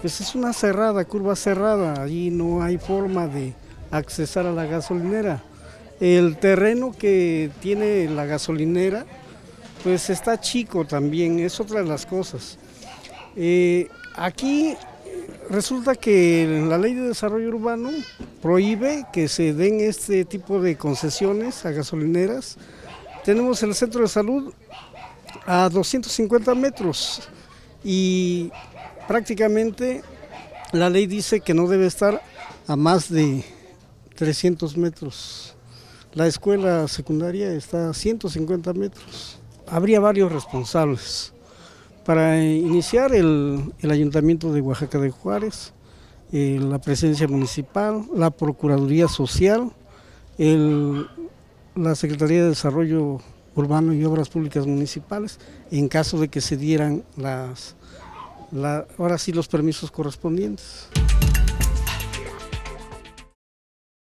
pues es una cerrada, curva cerrada, allí no hay forma de accesar a la gasolinera. El terreno que tiene la gasolinera, pues está chico también, es otra de las cosas. Eh, aquí resulta que la ley de desarrollo urbano prohíbe que se den este tipo de concesiones a gasolineras. Tenemos el centro de salud a 250 metros y prácticamente la ley dice que no debe estar a más de 300 metros. La escuela secundaria está a 150 metros. Habría varios responsables. Para iniciar el, Ayuntamiento de Oaxaca de Juárez, eh, la presencia municipal, la Procuraduría Social, la Secretaría de Desarrollo Urbano y Obras Públicas Municipales, en caso de que se dieran las, ahora sí los permisos correspondientes.